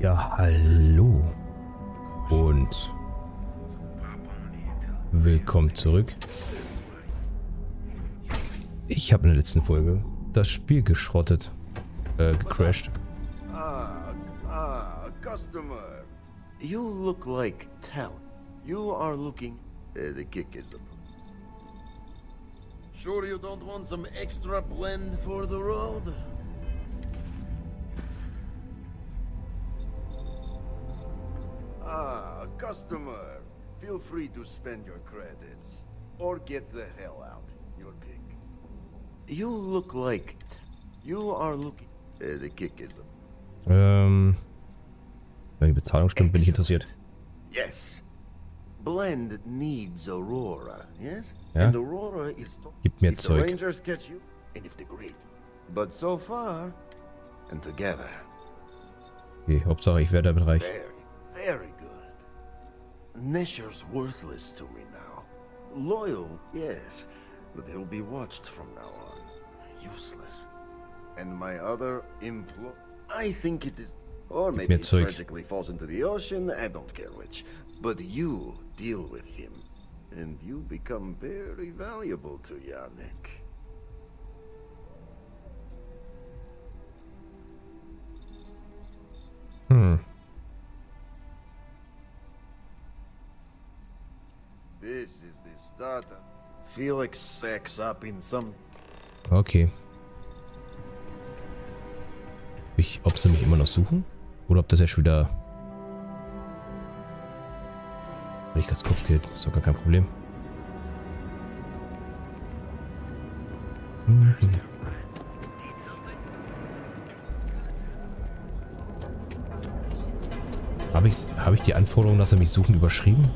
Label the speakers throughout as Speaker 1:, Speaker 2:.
Speaker 1: Ja, hallo. Und willkommen zurück. Ich habe in der letzten Folge das Spiel geschrottet. Äh, gecrashed.
Speaker 2: Ah, ah, customer. You look like talent. You are looking. Uh, the kick is the. Sure, you don't want some extra blend for the road? Customer. Feel free to spend your credits. Or get the hell out. Your pick. You look like. You are looking. Uh, the kick is the.
Speaker 1: Ähm, wenn die Bezahlung stimmt, bin ich interessiert.
Speaker 2: Yes. Blend needs Aurora, yes?
Speaker 1: Ja.
Speaker 2: And Aurora is...
Speaker 1: Gib mir
Speaker 2: if the
Speaker 1: Zeug.
Speaker 2: Rangers catch you, and if the Great. But so far, and together,
Speaker 1: Okay, Hauptsache ich werde damit reich.
Speaker 2: very, very. Nesher's worthless to me now. Loyal, yes, but he'll be watched from now on. Useless. And my other employ... I think it is... Or maybe
Speaker 1: Zeug.
Speaker 2: tragically falls into the ocean, I don't care which. But you deal with him. And you become very valuable to Yannick. Felix sacks up in some
Speaker 1: Okay. Ich, ob sie mich immer noch suchen? Oder ob das ja schon wieder... Wenn ich das Kopfgeld, ist doch gar kein Problem. Habe ich, habe ich die Anforderung, dass sie mich suchen, überschrieben?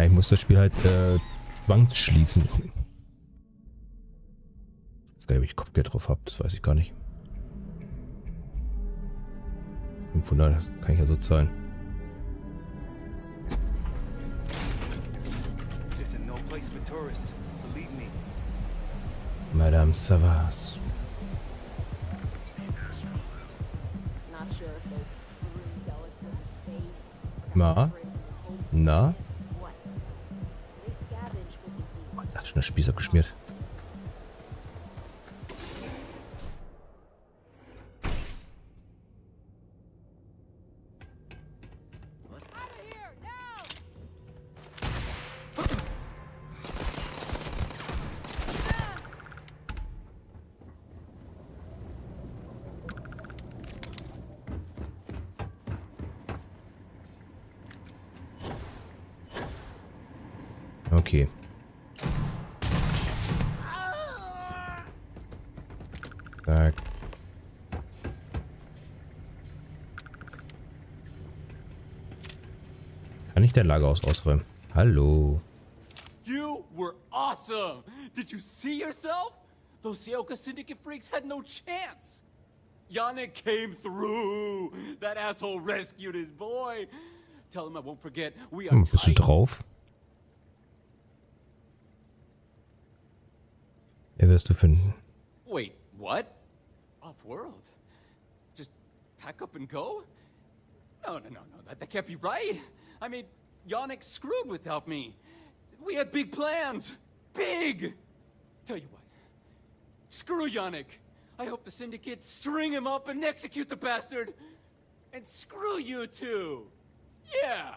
Speaker 1: Ja, ich muss das Spiel halt äh, zwangsschließen. Nicht, ob ich Kopfgeld drauf habe, das weiß ich gar nicht. 500, das kann ich ja so zahlen.
Speaker 3: This is no place
Speaker 1: der Spieß abgeschmiert. Okay. Zack. Kann ich der Lagerhaus ausräumen? Hallo.
Speaker 3: You were awesome! Did you see yourself? Those Seoka Syndicate freaks had no chance! Yannick came through! That asshole rescued his boy! Tell him I won't forget. We are
Speaker 1: Hm, bist du drauf? Wer wirst du finden?
Speaker 3: Wait, what? Off world? Just pack up and go? No, no, no, no. That, that can't be right. I mean, Yannick screwed without me. We had big plans. Big! Tell you what. Screw Yannick. I hope the Syndicate string him up and execute the bastard. And screw you too. Yeah.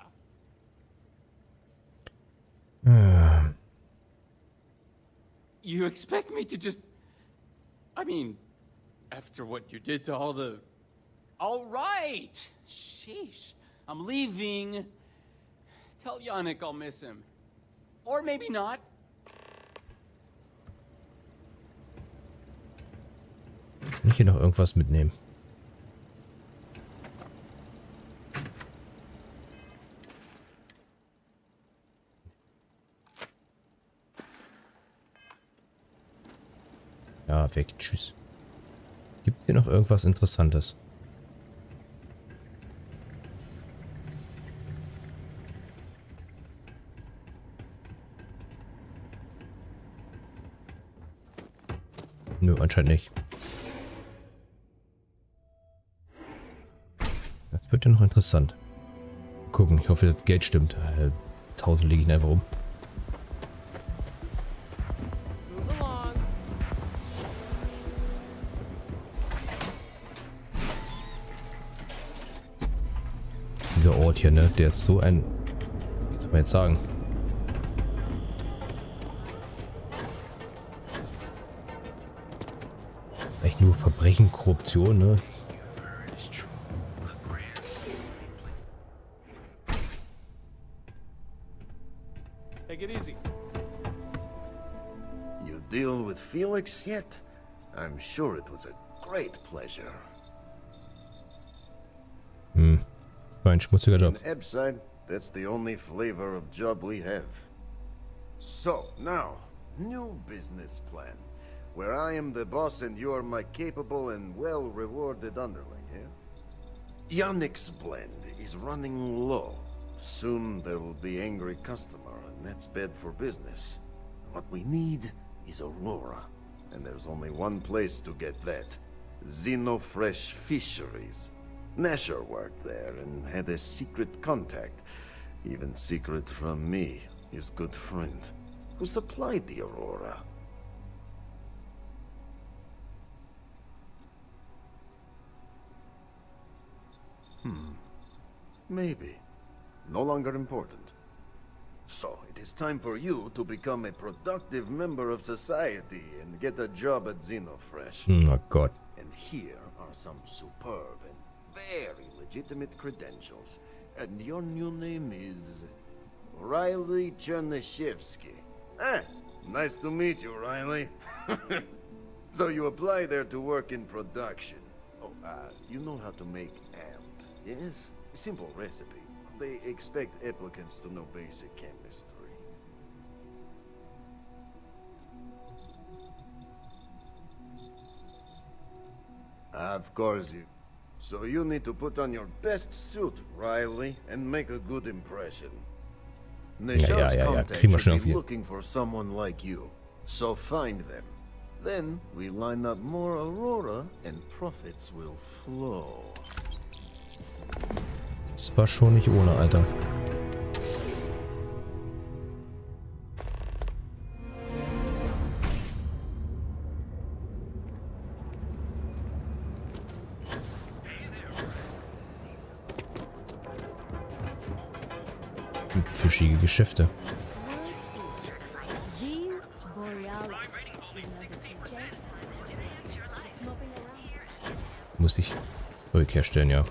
Speaker 3: You expect me to just. I mean, after what you did to all the. All right! Sheesh. I'm leaving. Tell Yannick I'll miss him. Or maybe not.
Speaker 1: Kann ich hier noch irgendwas mitnehmen? Ja, weg. Tschüss. Gibt es hier noch irgendwas Interessantes? Anscheinend nicht. wird ja noch interessant. Gucken, ich hoffe, das Geld stimmt. Äh, 1000 lege ich einfach um. Dieser Ort hier, ne? Der ist so ein... Wie soll man jetzt sagen? Nur Verbrechen, Korruption, ne?
Speaker 4: Take it easy.
Speaker 2: You deal with Felix yet? I'm sure it was a great pleasure.
Speaker 1: Hm. Das war ein schmutziger Job.
Speaker 2: In Ebside, that's the only flavor of job we have. So, now, new business plan. Where I am the boss and you're my capable and well-rewarded underling, yeah? Yannick's blend is running low. Soon there will be angry customer, and that's bad for business. What we need is Aurora. And there's only one place to get that. Xenofresh Fisheries. Nasher worked there and had a secret contact. Even secret from me, his good friend, who supplied the Aurora. Hmm. Maybe. No longer important. So, it is time for you to become a productive member of society and get a job at Xenofresh.
Speaker 1: Oh Gott.
Speaker 2: And here are some superb and very legitimate credentials. And your new name is Riley Chernyshevsky. Ah, nice to meet you, Riley. so you apply there to work in production. Oh, uh, you know how to make amp, yes? Simple recipe. They expect applicants to know basic chemistry. Of course you. So you need to put on your best suit, Riley, and make a good impression.
Speaker 1: ja, ja, ja,
Speaker 2: contact
Speaker 1: kriegen wir
Speaker 2: should
Speaker 1: schon
Speaker 2: be
Speaker 1: auf
Speaker 2: looking for someone like you. So find them. Then we line up more Aurora and profits will flow.
Speaker 1: Das war schon nicht ohne, Alter. Fischige Geschäfte. Muss ich Zeug herstellen, ja.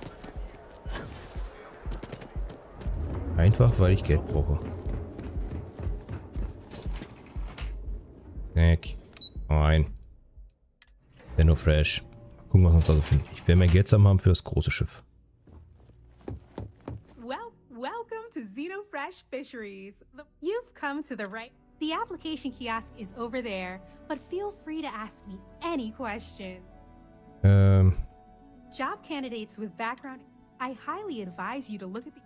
Speaker 1: Einfach, weil ich Geld brauche. Snack. Ein. Der nur fresh. Gucken, was wir uns also finden. Ich werde mehr Geld zusammen haben für das große Schiff.
Speaker 5: To Xenofresh Fisheries. You've come to the right. The application kiosk is over there, but feel free to ask me any question.
Speaker 1: Ähm,
Speaker 5: Job candidates with background, I highly advise you to look at the.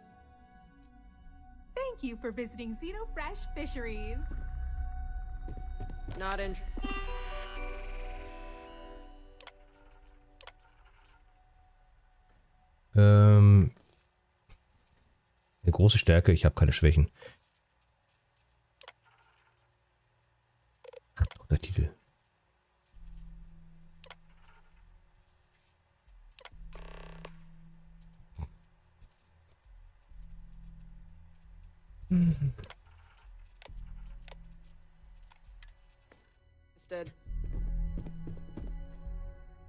Speaker 5: Thank you for visiting Xenofresh Fisheries.
Speaker 6: Not in.
Speaker 1: ähm. Eine große Stärke, ich habe keine Schwächen. Ach, Doktortitel.
Speaker 6: Instead.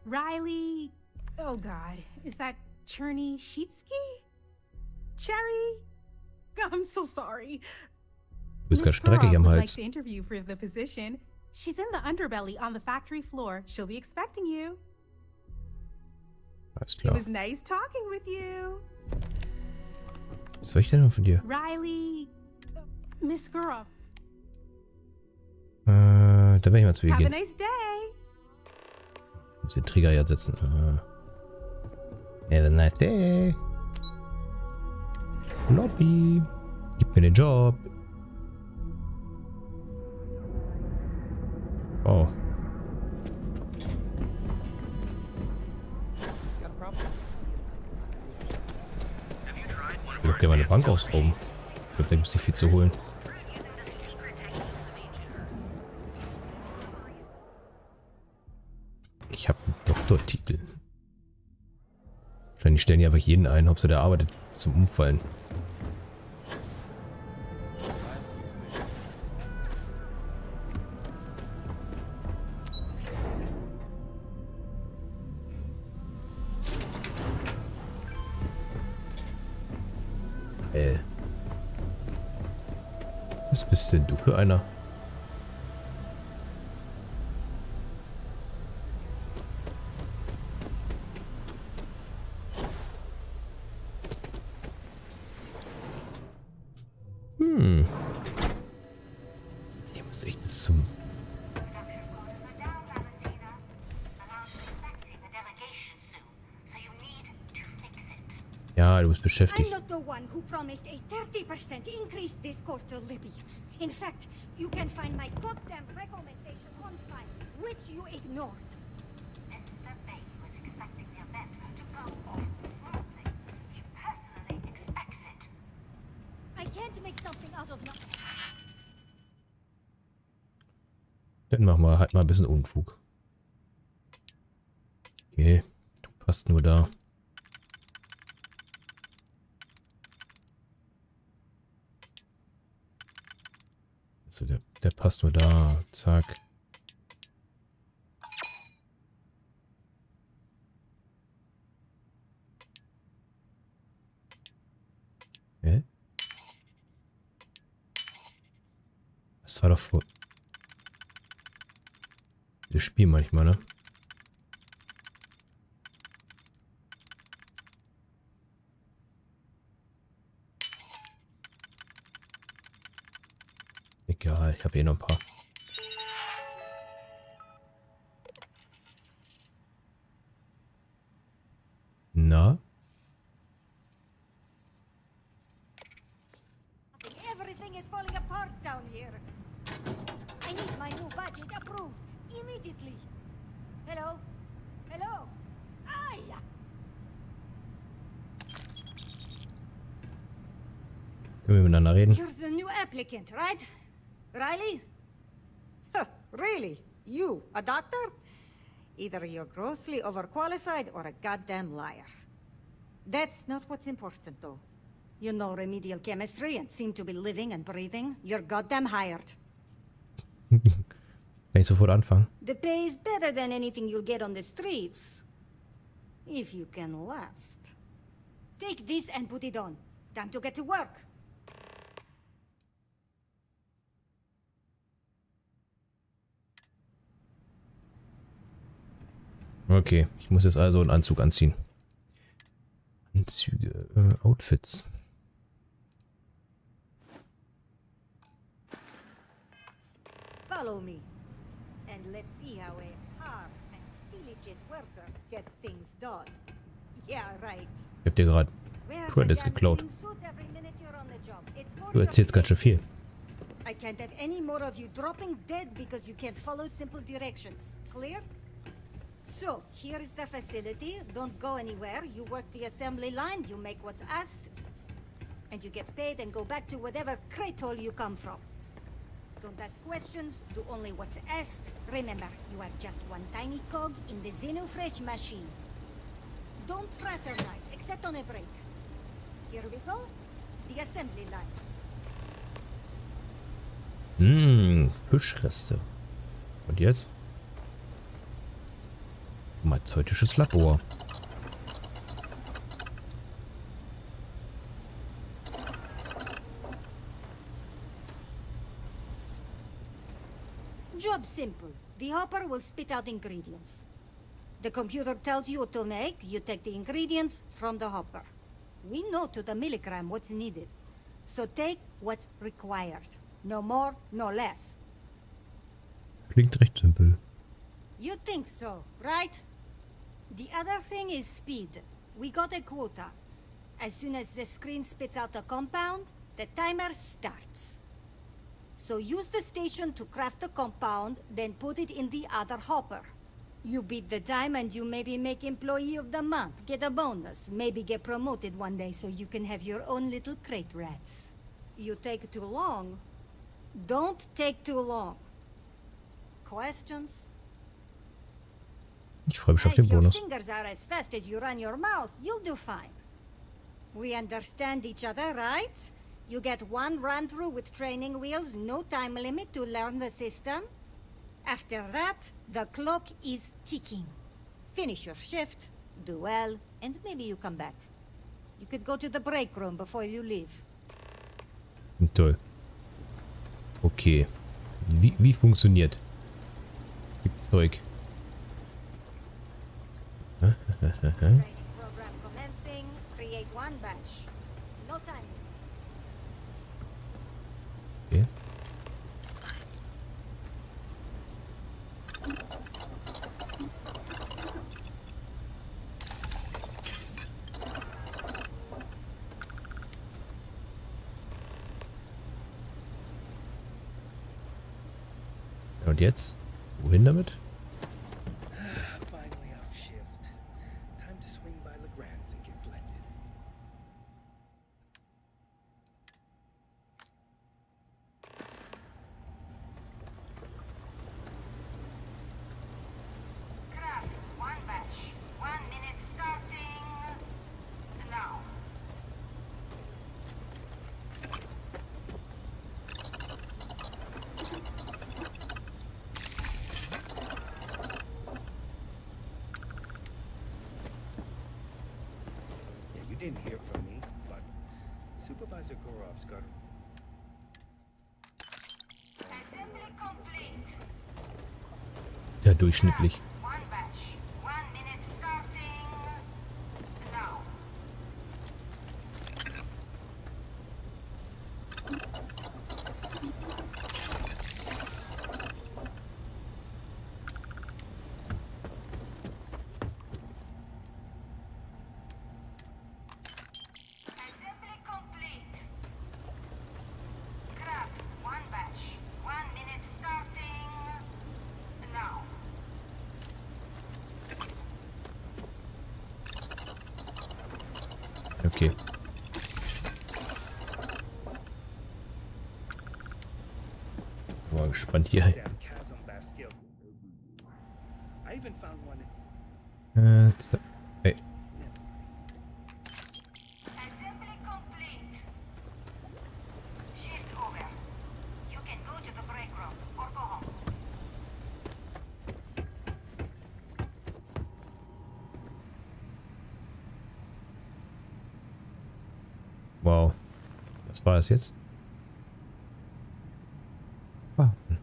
Speaker 5: Riley. Oh God, is that Cherny Sheetsky? Cherry? I'm so sorry.
Speaker 1: Du bist ganz
Speaker 5: Miss
Speaker 1: dreckig
Speaker 5: Gurov
Speaker 1: am
Speaker 5: would like to interview for the position. She's in the underbelly on the factory floor. She'll be expecting you.
Speaker 1: Alles
Speaker 5: It was nice talking with you.
Speaker 1: Was soll ich denn noch von dir?
Speaker 5: Riley. Miss Gurov.
Speaker 1: Äh, da werde ich mal zu ihr
Speaker 5: Have a
Speaker 1: gehen.
Speaker 5: nice day.
Speaker 1: Muss den Trigger ja setzen. Äh. Have a nice day. Lobby. Gib mir den Job. Oh. Bank ausrauben. Ich glaube, da gibt es nicht viel zu holen. Ich habe einen Doktortitel. Wahrscheinlich stellen die einfach jeden ein, Hauptsache der arbeitet zum Umfallen. Einer? Hm. Die muss echt bis zum... Ja, du bist
Speaker 7: I'm
Speaker 1: beschäftigt.
Speaker 7: not the one who promised a 30% increase this quarter, Libby. In fact, you can find my goddamn recommendation on file, which you ignored.
Speaker 8: Mr. Bay was expecting the event to go off smoothly. He personally expects it.
Speaker 7: I can't make something out of nothing.
Speaker 1: Dann machen wir halt mal ein bisschen Unfug. Okay, du passt nur da. So, der, der passt nur da. Zack. Hä? Das war doch vor... Das Spiel manchmal, ne? Egal, ich habe noch ein paar. Na?
Speaker 7: Everything is falling apart down here. I need my new budget approved immediately. Hello? Hello? Ay!
Speaker 1: Können wir miteinander reden?
Speaker 7: You're the new applicant, right? Riley? Huh, really? You, a doctor? Either you're grossly overqualified or a goddamn liar. That's not what's important, though. You know remedial chemistry and seem to be living and breathing. You're goddamn hired.
Speaker 1: Kann ich sofort anfangen?
Speaker 7: The pay is better than anything you'll get on the streets. If you can last. Take this and put it on. Time to get to work.
Speaker 1: Okay, ich muss jetzt also einen Anzug anziehen. Anzüge, äh, Outfits.
Speaker 7: Follow me. And let's see how a hard and diligent worker gets things done. Yeah, right.
Speaker 1: Ich hab dir gerade Credits geklaut. Du erzählst ganz schön viel.
Speaker 7: I can't have any more of you dropping dead because you can't follow simple directions. Clear? So, here is the facility. Don't go anywhere. You work the assembly line, you make what's asked, and you get paid and go back to whatever crate hole you come from. Don't ask questions, do only what's asked. Remember, you are just one tiny cog in the Xenofresh machine. Don't fraternize, except on a break. Here we go. The assembly line.
Speaker 1: Hm, Fischreste. Und jetzt? Pharmazeutisches Labor.
Speaker 7: Job simple. The hopper will spit out ingredients. The computer tells you what to make, you take the ingredients from the hopper. We know to the milligram what's needed. So take what's required. No more, no less.
Speaker 1: Klingt recht simpel.
Speaker 7: You think so, right? The other thing is speed. We got a quota. As soon as the screen spits out a compound, the timer starts. So use the station to craft the compound, then put it in the other hopper. You beat the time and you maybe make employee of the month, get a bonus, maybe get promoted one day so you can have your own little crate rats. You take too long. Don't take too long. Questions?
Speaker 1: Ich freue mich auf den Bonus.
Speaker 7: We understand each other, right? You get one run through with training wheels, no time limit to learn the system. After that, the clock is ticking. Finish your shift, do well, and maybe you come back. You could go to the break room before you leave.
Speaker 1: Toll. Okay. Wie, wie funktioniert? Gibt Zeug.
Speaker 7: Training program commencing. Create one batch. No time.
Speaker 1: Okay. Und jetzt? Wohin damit?
Speaker 9: Finally off shift. Time to swing by Legrand's and get blended.
Speaker 8: Craft, one batch. One minute starting now.
Speaker 9: Yeah, you didn't hear from me, but Supervisor Gorov's got.
Speaker 1: Ja, durchschnittlich.
Speaker 8: One batch. One minute starting now. Assembly complete. Craft, one batch. One minute starting now.
Speaker 1: Okay. Mal gespannt hier.
Speaker 9: I even found one in
Speaker 1: Äh, z- ey,
Speaker 8: Assembly complete. Shift over. You can go to the break room or go home.
Speaker 1: wow. Das jetzt. Warten.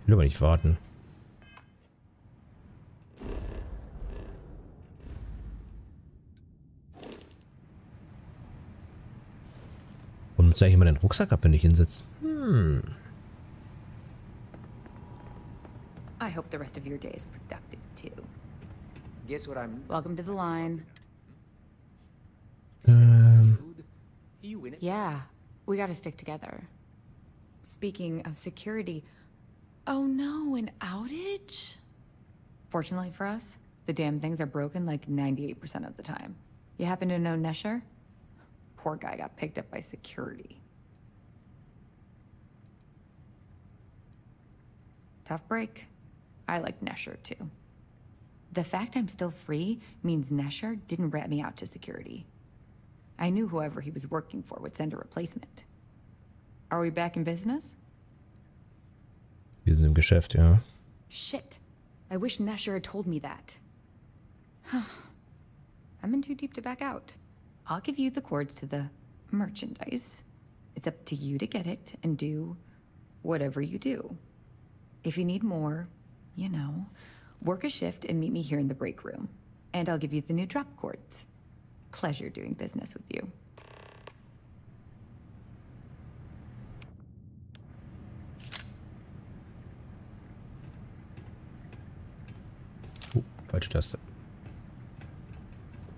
Speaker 1: Ich will aber nicht warten. Und nutze eigentlich immer den Rucksack ab, wenn ich hinsetze. Hm.
Speaker 10: I hope the rest of your day is productive too.
Speaker 11: Guess what I'm.
Speaker 10: Welcome to the line.
Speaker 11: You in it?
Speaker 10: Yeah, we gotta stick together. Speaking of security, oh no, an outage? Fortunately for us, the damn things are broken like 98% of the time. You happen to know Nesher? Poor guy got picked up by security. Tough break. I like Nesher too. The fact I'm still free means Nesher didn't rat me out to security. I knew whoever he was working for would send a replacement. Are we back in business?
Speaker 1: Wir sind im Geschäft, ja.
Speaker 10: Shit. I wish Nesher had told me that. I'm in too deep to back out. I'll give you the cords to the merchandise. It's up to you to get it and do whatever you do. If you need more, you know, work a shift and meet me here in the break room. And I'll give you the new drop cords. Pleasure doing business with you.
Speaker 1: Oh, falsche Taste.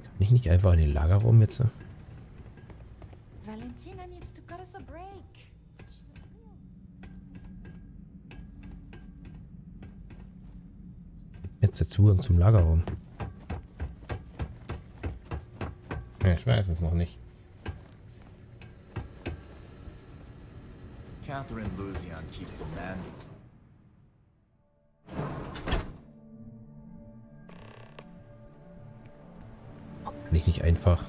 Speaker 1: Kann ich nicht einfach in den Lagerraum jetzt?
Speaker 6: Valentina needs to cut us a break.
Speaker 1: jetzt der Zugang zum Lagerraum? Ja, ich weiß es noch nicht.
Speaker 12: Catherine Luzian keeps demanding.
Speaker 1: Kann ich nicht einfach.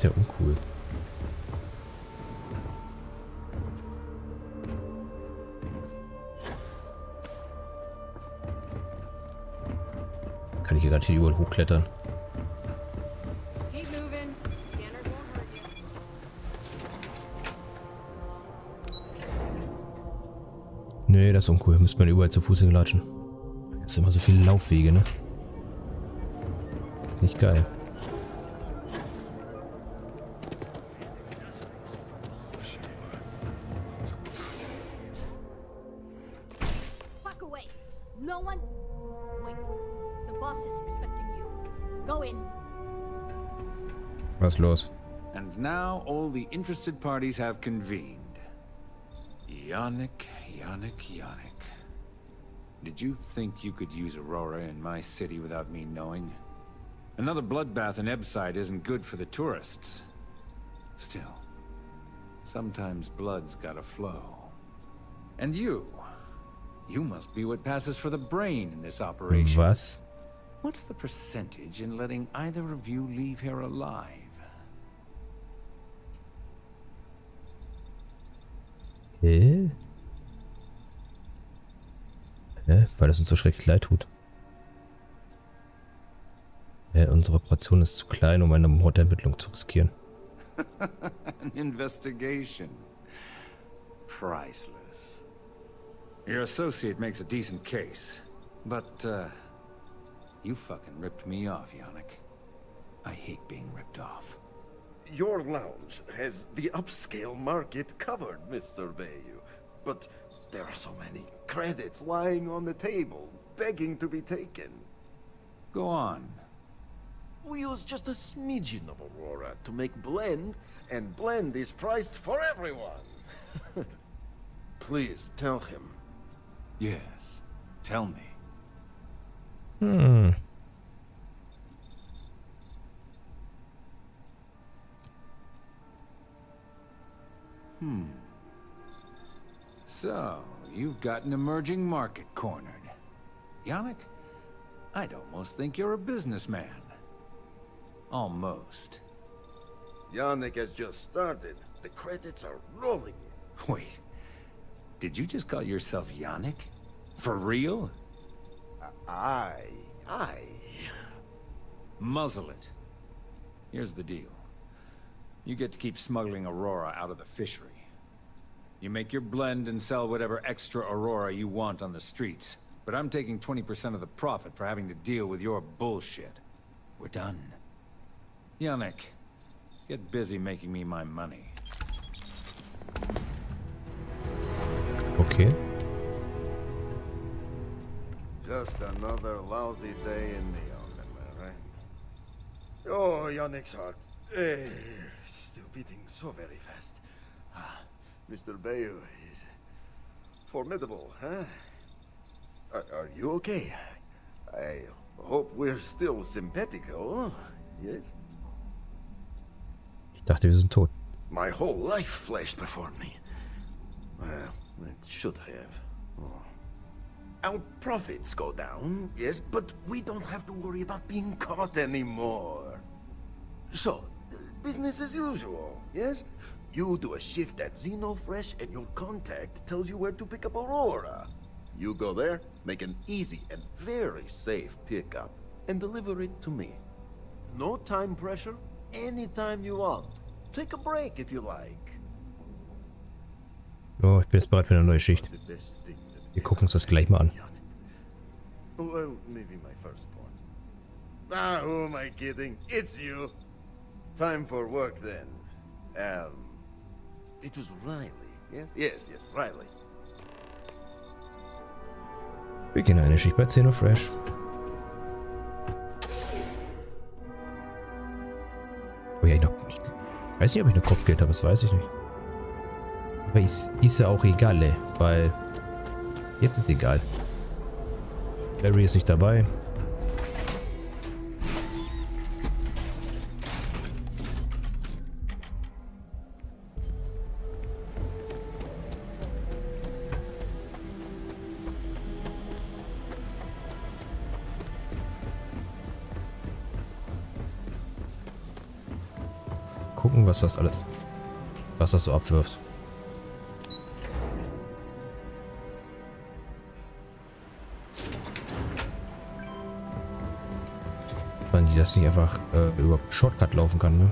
Speaker 1: Ist ja uncool. Kann ich hier gerade hier überall hochklettern? Nee, das ist uncool. Müsste man überall zu Fuß hinlatschen. Jetzt sind immer so viele Laufwege, ne? Nicht geil. Was los?
Speaker 13: And now all the interested parties have convened. Yannick, Yannick, Yannick. Did you think you could use Aurora in my city without me knowing? Another bloodbath in Ebside isn't good for the tourists. Still, sometimes blood's gotta flow. And you, you must be what passes for the brain in this operation.
Speaker 1: Was?
Speaker 13: What's the percentage in letting either of you leave here alive?
Speaker 1: Hä? Hä? Weil es uns so schrecklich leid tut. Hä? Unsere Operation ist zu klein, um eine Mordermittlung zu riskieren.
Speaker 13: An investigation. Priceless. Your associate makes a decent case, but, uh, you fucking ripped me off, Yannick. I hate being ripped off.
Speaker 2: Your lounge has the upscale market covered, Mr. Bayou. But there are so many credits lying on the table, begging to be taken.
Speaker 13: Go on.
Speaker 2: We use just a smidgen of Aurora to make blend, and blend is priced for everyone. Please tell him.
Speaker 13: Yes. Tell me.
Speaker 1: Hm.
Speaker 13: Hmm. So, you've got an emerging market cornered. Yannick, I'd almost think you're a businessman. Almost.
Speaker 2: Yannick has just started. The credits are rolling.
Speaker 13: Wait. Did you just call yourself Yannick? For real?
Speaker 2: I... I...
Speaker 13: Muzzle it. Here's the deal. You get to keep smuggling Aurora out of the fishery. You make your blend and sell whatever extra Aurora you want on the streets. But I'm taking 20% of the profit for having to deal with your bullshit. We're done. Yannick, get busy making me my money.
Speaker 1: Okay.
Speaker 2: Just another lousy day in Neon, am I right? Oh, Yannick's heart. Eh, still beating so very fast. Ah, Mr. Bayou is formidable, huh? Are, are you okay? I hope we're still simpatico, yes?
Speaker 1: Ich dachte, wir sind tot.
Speaker 2: My whole life flashed before me. Well, it should have. Oh. Our profits go down, yes, but we don't have to worry about being caught anymore. So, business as usual, yes? You do a shift at Xenofresh and your contact tells you where to pick up Aurora. You go there, make an easy and very safe pickup, and deliver it to me. No time pressure, anytime you want. Take a break if you like.
Speaker 1: Oh, ich bin jetzt bereit für eine neue Schicht.
Speaker 2: The best thing that
Speaker 1: Wir gucken uns das gleich mal an.
Speaker 2: Well, maybe my firstborn. Ah, who am I kidding? It's you. Time for work then. Um, It was Riley. Yes, yes, yes, Riley.
Speaker 1: Wir gehen eine Schicht bei 10 Uhr fresh. Oh ja, ich noch. Ich weiß nicht, ob ich noch Kopfgeld habe, das weiß ich nicht. Aber ist, ist ja auch egal, ey, weil jetzt ist egal. Larry ist nicht dabei. Gucken, was das alles, was das so abwirft. Man, die das nicht einfach äh, über Shortcut laufen kann, ne?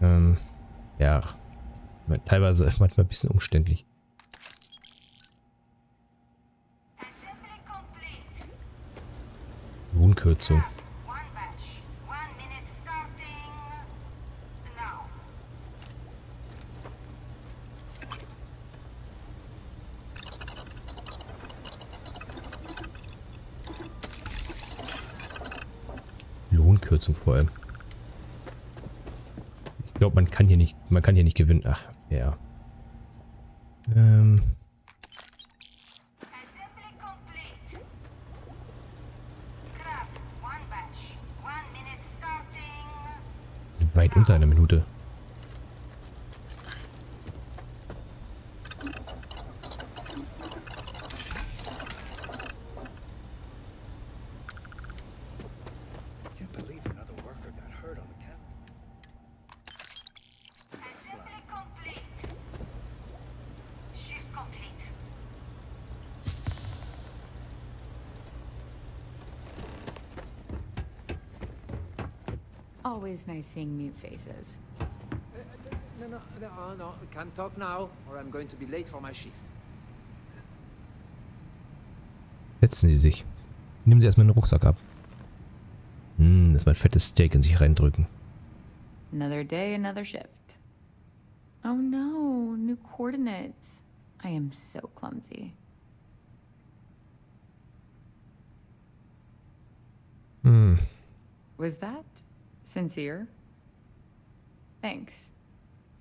Speaker 1: Ähm, ja. Teilweise manchmal ein bisschen umständlich.
Speaker 8: Now.
Speaker 1: Lohnkürzung vor allem. Ich glaube, man kann hier nicht, man kann hier nicht gewinnen. Ach, ja. Ähm, weit unter einer Minute.
Speaker 10: Always nice seeing new faces.
Speaker 11: No, no, no, no, can't talk now, or I'm going to be late for my shift.
Speaker 1: Setzen Sie sich. Nehmen Sie erstmal den Rucksack ab. Hm, das ist mein fettes Steak in sich reindrücken.
Speaker 10: Another day, another shift. Oh no, new coordinates. I am so clumsy.
Speaker 1: Hm.
Speaker 10: Was that sincere? Thanks.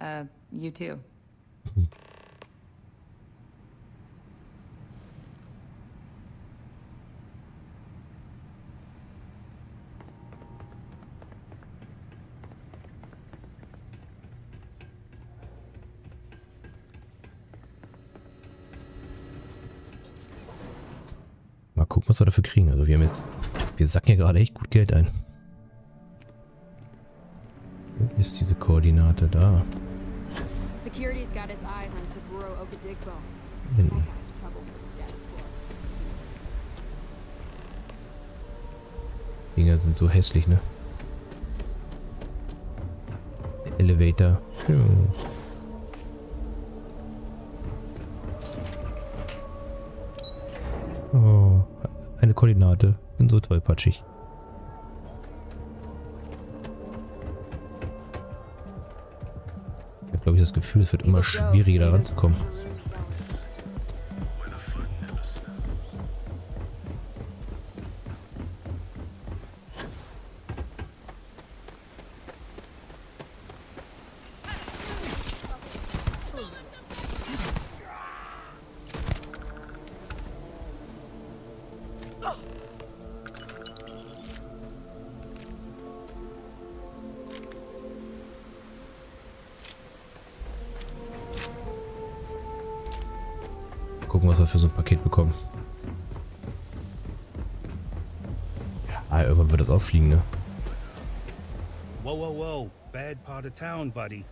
Speaker 10: Uh, you too.
Speaker 1: Mal gucken, was wir dafür kriegen. Also wir haben jetzt... Wir sacken hier gerade echt gut Geld ein. Koordinate da?
Speaker 6: Security's got his eyes on Saburo Okadigbo.
Speaker 1: Hinten. Dinger sind so hässlich, ne? Elevator. Ja. Oh, eine Koordinate. Bin so tollpatschig. Das Gefühl, es wird immer schwieriger, da ranzukommen. Was wir für so ein Paket bekommen. Ah, irgendwann wird das auffliegen, ne?
Speaker 9: Whoa, whoa, whoa. Bad part of town, buddy.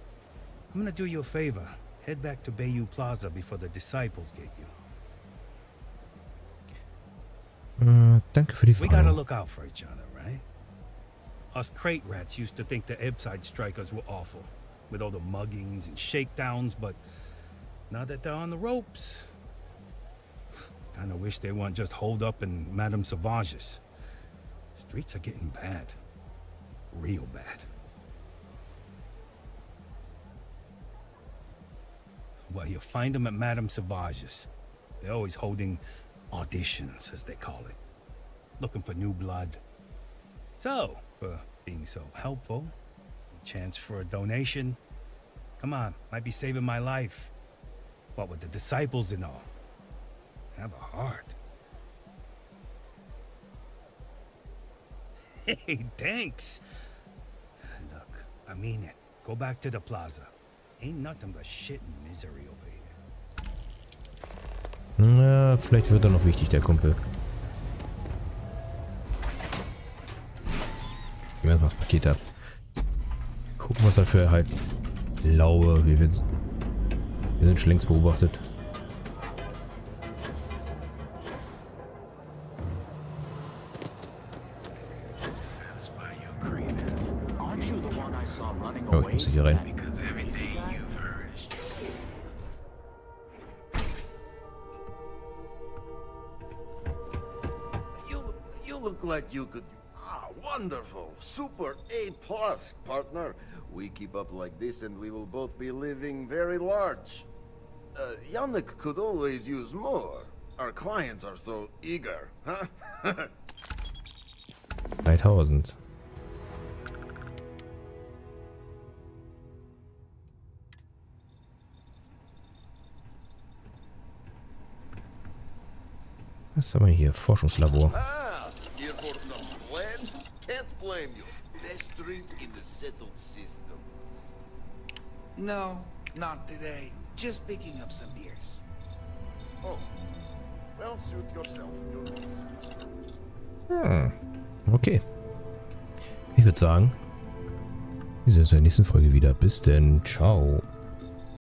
Speaker 9: I'm gonna do you a favor. Head back to Bayou Plaza before the disciples get you.
Speaker 1: Äh, danke für die
Speaker 9: We gotta
Speaker 1: Frage.
Speaker 9: look out for each other, right? Us crate rats used to think the Ebside strikers were awful, with all the muggings and shakedowns, but now that they're on the ropes, kinda wish they weren't just holed up in Madame Sauvage's. Streets are getting bad. Real bad. Well, you'll find them at Madame Sauvage's. They're always holding auditions, as they call it. Looking for new blood. So, for being so helpful, chance for a donation. Come on, might be saving my life. What with the disciples and all. Have a heart. Hey, thanks. Look, I mean it. Go back to the plaza. Ain't nothing but shit and misery over here.
Speaker 1: Na, vielleicht wird er noch wichtig, der Kumpel. Gehen wir das Paket ab. Gucken, was er für halt Laue, wir, wir sind schon längst beobachtet.
Speaker 12: Guy?
Speaker 2: You, you look like you could... Ah, wonderful. Super A plus, partner. We keep up like this and we will both be living very large. Uh, Yannick could always use more. Our clients are so eager, huh?
Speaker 1: 3000. Was haben wir hier? Forschungslabor.
Speaker 2: ah, here for some blend? Can't blame you. Best drink in the settled systems.
Speaker 14: No, not today. Just picking up some beers.
Speaker 2: Oh, well, suit yourself.
Speaker 1: Hm. Okay. Ich würde sagen, wir sehen uns in der nächsten Folge wieder. Bis denn. Ciao.